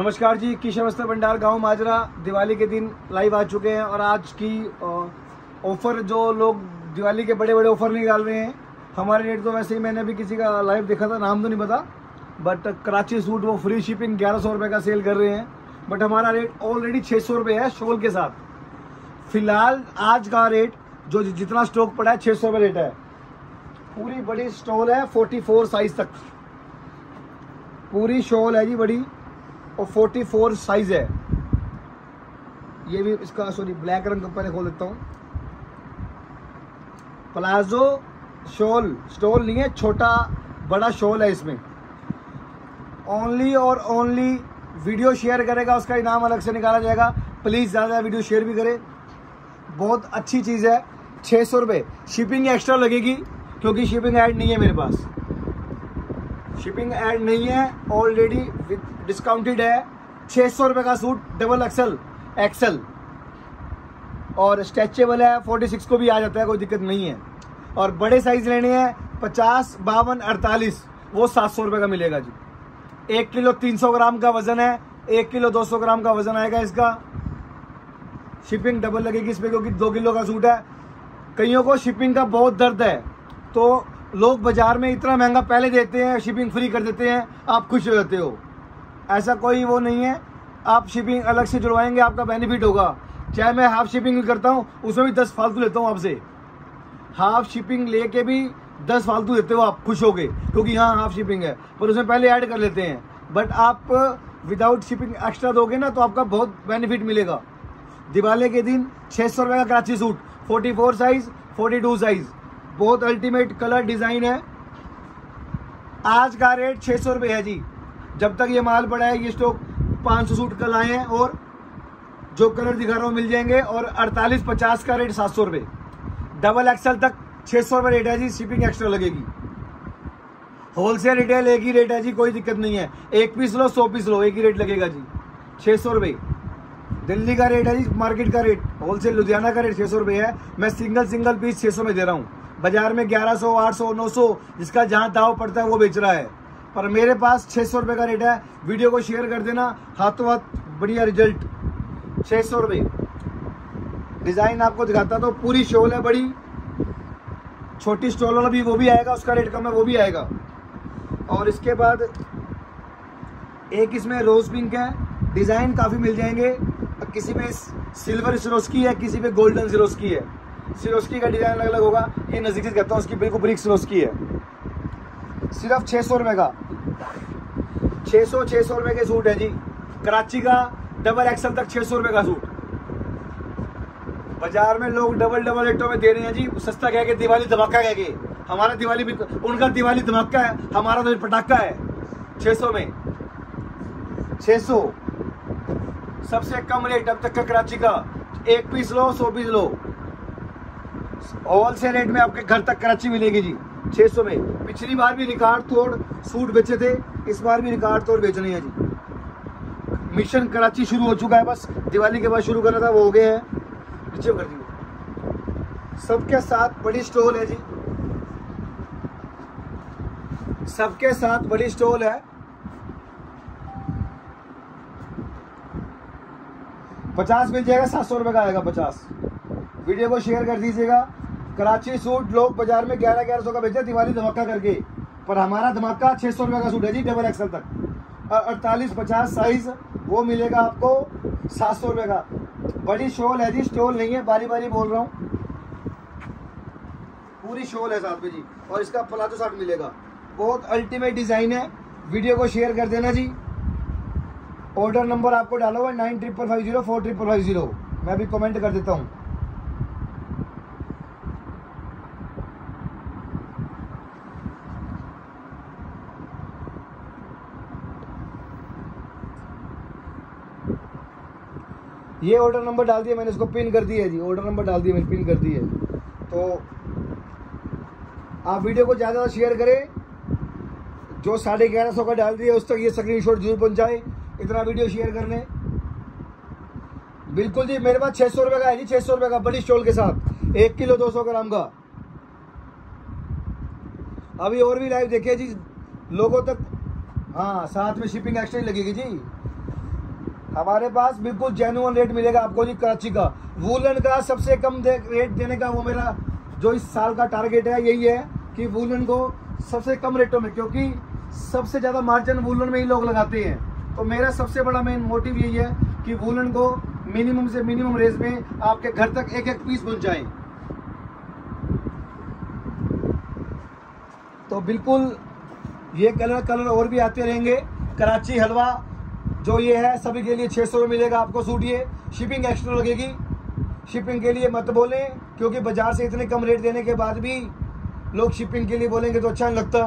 नमस्कार जी, किशन वस्त्र भंडार, गाँव माजरा, दिवाली के दिन लाइव आ चुके हैं और आज की ऑफ़र जो लोग दिवाली के बड़े बड़े ऑफ़र निकाल रहे हैं, हमारे रेट तो वैसे ही मैंने भी किसी का लाइव देखा था, नाम तो नहीं पता बट कराची सूट वो फ्री शिपिंग ग्यारह सौ रुपये का सेल कर रहे हैं बट हमारा रेट ऑलरेडी छः सौ रुपये है शोल के साथ। फ़िलहाल आज का रेट जो जितना स्टॉक पड़ा है छः सौ रुपये रेट है। पूरी बड़ी स्टॉल है फोर्टी फोर साइज़ तक। पूरी शॉल है जी बड़ी। और 44 साइज़ है। ये भी इसका सॉरी ब्लैक रंग पहले खोल देता हूँ। प्लाजो शॉल स्टॉल नहीं है, छोटा, बड़ा शॉल है इसमें। ओनली और ओनली वीडियो शेयर करेगा, उसका इनाम अलग से निकाला जाएगा। प्लीज़ ज़्यादा वीडियो शेयर भी करें। बहुत अच्छी चीज़ है। छः सौ रुपये शिपिंग एक्स्ट्रा लगेगी, क्योंकि शिपिंग ऐड नहीं है मेरे पास। शिपिंग ऐड नहीं है ऑलरेडी डिस्काउंटेड है। छः सौ रुपये का सूट डबल एक्सल एक्सल और स्ट्रेचेबल है फोर्टी सिक्स को भी आ जाता है, कोई दिक्कत नहीं है। और बड़े साइज़ लेने हैं, पचास, बावन, अड़तालीस, वो सात सौ रुपये का मिलेगा जी। एक किलो तीन सौ ग्राम का वज़न है, एक किलो दो सौ ग्राम का वज़न आएगा इसका। शिपिंग डबल लगेगी इसमें, क्योंकि दो किलो का सूट है। कईयों को शिपिंग का बहुत दर्द है तो लोग बाज़ार में इतना महँगा पहले देते हैं शिपिंग फ्री कर देते हैं, आप खुश हो जाते हो। ऐसा कोई वो नहीं है। आप शिपिंग अलग से जुड़वाएँगे, आपका बेनिफिट होगा। चाहे मैं हाफ़ शिपिंग भी करता हूँ, उसमें भी दस फालतू लेता हूँ आपसे। हाफ़ शिपिंग लेके भी दस फालतू देते हो आप, खुश हो गए क्योंकि हाँ हाफ़ शिपिंग है। पर उसमें पहले ऐड कर लेते हैं। बट आप विदाउट शिपिंग एक्स्ट्रा दोगे ना तो आपका बहुत बेनिफिट मिलेगा। दिवाली के दिन छः सौ रुपये का Karachi suit forty four size forty two size बहुत अल्टीमेट कलर डिज़ाइन है। आज का रेट छः सौ रुपये है जी। जब तक ये माल पड़ा है, ये स्टॉक पाँच सौ सूट कल आए हैं और जो कलर दिखा रहा हूँ, मिल जाएँगे और अड़तालीस पचास का रेट सात सौ रुपये डबल एक्सल तक छः सौ रुपये रेट है जी शिपिंग एक्स्ट्रा लगेगी। होलसेल रिटेल एक ही रेट है जी, कोई दिक्कत नहीं है। एक पीस लो, सौ पीस लो, एक ही रेट लगेगा जी। छः सौ रुपये दिल्ली का रेट है जी मार्केट का रेट होलसेल लुधियाना का रेट छः सौ रुपये है। मैं सिंगल सिंगल पीस छः सौ में दे रहा हूँ। बाज़ार में 1100, 800, 900 जिसका जहाँ दाव पड़ता है वो बेच रहा है। पर मेरे पास छह सौ रुपए का रेट है। वीडियो को शेयर कर देना। हाथों हाथ बढ़िया रिज़ल्ट। छह सौ रुपये डिज़ाइन आपको दिखाता तो पूरी शोल है बड़ी। छोटी स्टॉल वाला भी वो भी आएगा उसका रेट कम है वो भी आएगा। और इसके बाद एक इसमें रोज पिंक है। डिज़ाइन काफ़ी मिल जाएँगे। किसी में सिल्वर सिरोस्की है किसी में गोल्डन सिरोस्की है। सिरोस्की का डिज़ाइन अलग अलग होगा। ये नज़दीक से कहता हूँ, उसकी बिल्कुल ब्रिक सिरोस्की है। सिर्फ़ छह सौ रुपए का। छह सौ छह सौ रुपए के सूट है जी। कराची का डबल एक्सल तक छह सौ रुपए का सूट। बाज़ार में लोग डबल डबल रेटों में दे रहे हैं जी। सस्ता कह के, दिवाली धमाका कह के। हमारा दिवाली भी उनका दिवाली धमाका है। हमारा तो पटाखा है। छह सौ में। छह सौ। सबसे कम रेट अब तक का कराची का। एक पीस लो, सौ पीस लो। होलसेल रेट में आपके घर तक कराची मिलेगी जी। 600 में। पिछली बार भी रिकॉर्ड तोड़ सूट बेचे थे, इस बार भी रिकॉर्ड तोड़ बेचने हैं जी। मिशन कराची शुरू हो चुका है बस। दिवाली के बाद शुरू करना था, वो हो गया है। नीचे कर दिए सबके साथ बड़ी स्टॉल है जी। सबके साथ बड़ी स्टॉल है। पचास मिल जाएगा, सात सौ रुपए का आएगा पचास। वीडियो को शेयर कर दीजिएगा। कराची सूट लोग बाज़ार में ग्यारह ग्यारह सौ का बेचे दिवाली धमाका करके। पर हमारा धमाका छह सौ रुपये का सूट है जी डबल एक्सल तक। अड़तालीस, पचास साइज़ वो मिलेगा आपको सात सौ रुपये का। बड़ी शोल है जी स्टोल नहीं है, बारी बारी बोल रहा हूँ। पूरी शोल है साथ में जी, और इसका प्लाजो शर्ट मिलेगा। बहुत अल्टीमेट डिज़ाइन है वीडियो को शेयर कर देना जी। ऑर्डर नंबर आपको डालो है nine triple five zero four triple five zero मैं अभी कमेंट कर देता हूँ। ये ऑर्डर नंबर डाल दिया, मैंने इसको पिन कर दिया जी। ऑर्डर नंबर डाल दिया, मैंने पिन कर दिया। तो आप वीडियो को ज़्यादा शेयर करें, जो साढ़े ग्यारह सौ का डाल दिया, उस तक ये स्क्रीन शॉट ज़रूर पहुँचाए, इतना वीडियो शेयर करने। बिल्कुल जी, मेरे पास छः सौ रुपये का है जी छः सौ रुपये का बड़ी स्टॉल के साथ। एक किलो दो सौ ग्राम का। अभी और भी लाइव देखिए जी, लोगों तक हाँ साथ में शिपिंग एक्स्ट्रा लगेगी जी। हमारे पास बिल्कुल जेनुअन रेट मिलेगा आपको जी कराची का। वूलन का सबसे कम दे, रेट देने का वो मेरा जो इस साल का टारगेट है यही है कि वूलन को सबसे कम रेटों में क्योंकि सबसे ज़्यादा मार्जिन वूलन में ही लोग लगाते हैं। तो मेरा सबसे बड़ा मेन मोटिव यही है कि वूलन को मिनिमम से मिनिमम रेट में आपके घर तक एक एक पीस पहुँच जाए। तो बिल्कुल ये कलर कलर और भी आते रहेंगे। कराची हलवा जो ये है, सभी के लिए छः सौ मिलेगा आपको सूट ये। शिपिंग एक्स्ट्रा लगेगी। शिपिंग के लिए मत बोलें, क्योंकि बाज़ार से इतने कम रेट देने के बाद भी लोग शिपिंग के लिए बोलेंगे तो अच्छा नहीं लगता।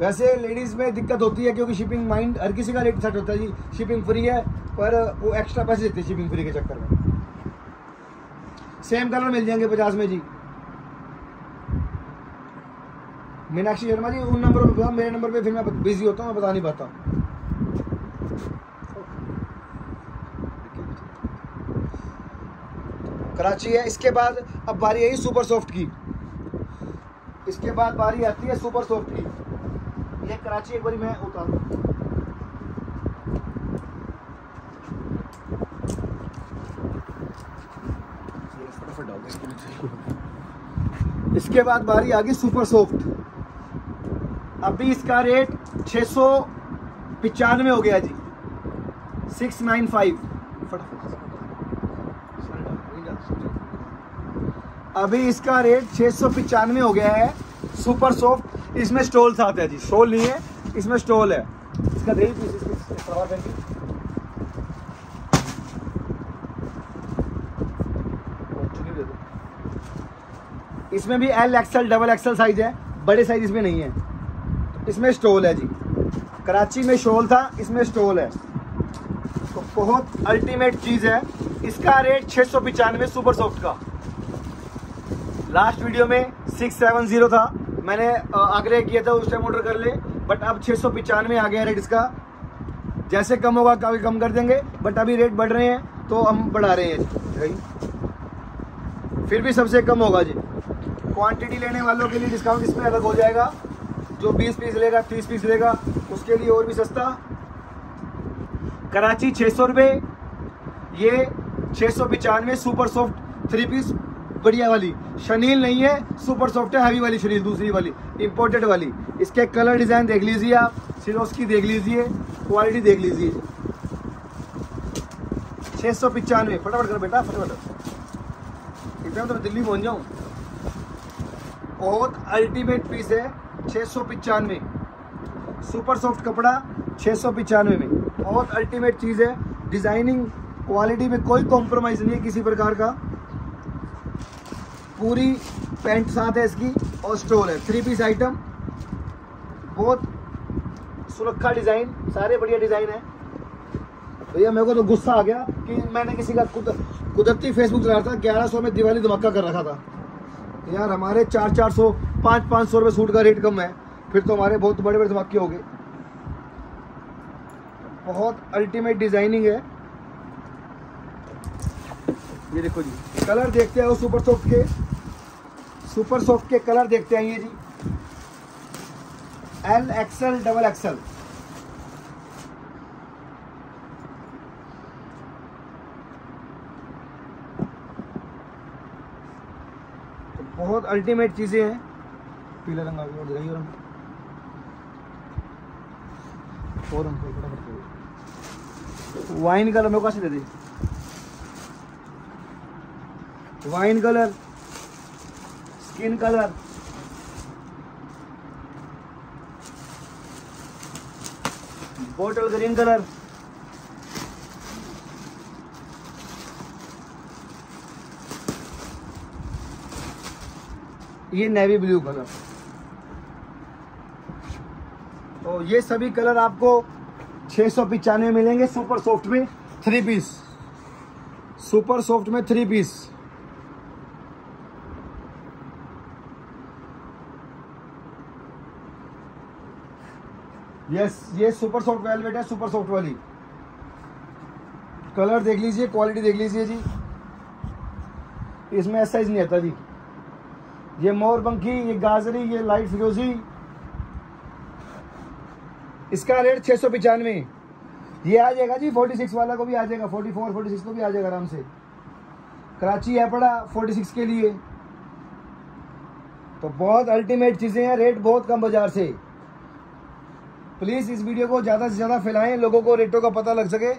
वैसे लेडीज़ में दिक्कत होती है, क्योंकि शिपिंग माइंड हर किसी का रेट सेट होता है जी। शिपिंग फ्री है, पर वो एक्स्ट्रा पैसे देते हैं शिपिंग फ्री के चक्कर में। सेम कलर मिल जाएँगे पचास में जी। मीनाक्षी शर्मा जी, उन नंबर पर मेरे नंबर पे फिर मैं बिज़ी होता हूँ, मैं बता नहीं पाता। कराची है। इसके बाद अब बारी आई सुपर सॉफ्ट की। इसके बाद बारी आती है सुपर सॉफ्ट की। ये कराची एक बारी मैं उतार इसके बाद बारी आ गई सुपर सॉफ्ट अभी इसका रेट छः सौ पिचानवे हो गया जी। Six nine five. अभी इसका रेट छः सौ पिचानवे हो गया है। सुपर सॉफ्ट इसमें स्टोल साथ है जी। स्टोल नहीं है, इसमें स्टोल है। इसका दे इसमें भी L XL double XL size है। बड़े साइज़ इसमें नहीं है। इसमें स्टोल है जी। कराची में शोल था, इसमें स्टोल है। तो बहुत अल्टीमेट चीज़ है। इसका रेट छः सौ पिचानवे सुपर सॉफ्ट का। लास्ट वीडियो में सिक्स सेवन ज़ीरो था। मैंने आग्रह किया था उस टाइम ऑर्डर कर ले बट अब छः सौ पिचानवे आ गया रेट इसका। जैसे कम होगा काफ़ी कम कर देंगे बट अभी रेट बढ़ रहे हैं तो हम बढ़ा रहे हैं। फिर भी सबसे कम होगा जी। क्वांटिटी लेने वालों के लिए डिस्काउंट इसमें अलग हो जाएगा। जो 20 पीस लेगा 30 पीस लेगा, उसके लिए और भी सस्ता। कराची छः सौ रुपये ये छः सौ पिचानवे सुपर सॉफ्ट थ्री पीस बढ़िया वाली। शनील नहीं है सुपर सॉफ्ट हैवी वाली शनील दूसरी वाली इंपोर्टेड वाली। इसके कलर डिज़ाइन देख लीजिए आप सिरोस्की देख लीजिए क्वालिटी देख लीजिए। छः सौ पिचानवे, फटाफट कर बेटा, फटाफट। इतना तो मैं दिल्ली पहुँच जाऊँ। बहुत अल्टीमेट पीस है छः सौ पिचानवे। सुपर सॉफ्ट कपड़ा छः सौ पिचानवे में। बहुत अल्टीमेट चीज़ है डिज़ाइनिंग क्वालिटी में कोई कॉम्प्रोमाइज़ नहीं है किसी प्रकार का। पूरी पैंट साथ है इसकी और स्टोर है। थ्री पीस आइटम बहुत सुरक्षा डिज़ाइन, सारे बढ़िया डिज़ाइन है। भैया, मेरे को तो गुस्सा आ गया कि मैंने किसी का कुदरती फेसबुक चला था, ग्यारह सौ में दिवाली धमाका कर रखा था। यार, हमारे चार चार सौ पाँच पाँच सौ रुपये सूट का रेट कम है। फिर तो हमारे बहुत बड़े बड़े धमाके हो गए। बहुत अल्टीमेट डिज़ाइनिंग है। ये देखो जी कलर देखते हैं वो सुपर सॉफ्ट के। सुपर सॉफ्ट के कलर देखते हैं ये जी। एल एक्सएल डबल एक्सएल तो बहुत अल्टीमेट चीज़ें हैं। पीला रंग आ गया और दिखाइए और वाइन कलर मेरे को दे दी? Wine colour skin colour bottle green colour ये नेवी ब्लू कलर तो ये सभी कलर आपको छः सौ मिलेंगे सुपर सॉफ्ट में थ्री पीस सुपर सॉफ्ट में थ्री पीस यस ये सुपर सॉफ्ट वेलवेट है सुपर सॉफ्ट वाली। कलर देख लीजिए क्वालिटी देख लीजिए जी। इसमें ऐसा साइज़ नहीं आता जी। ये मोर पंखी, ये गाजरी, ये लाइट फिरोजी इसका रेट छः सौ पचानवे। ये आ जाएगा जी फोर्टी सिक्स वाला को भी आ जाएगा फोर्टी फोर फोर्टी सिक्स को भी आ जाएगा आराम से। कराची है पड़ा फोर्टी सिक्स के लिए। तो बहुत अल्टीमेट चीज़ें हैं रेट बहुत कम बाज़ार से। प्लीज़ इस वीडियो को ज़्यादा से ज़्यादा फैलाएँ, लोगों को रेटों का पता लग सके।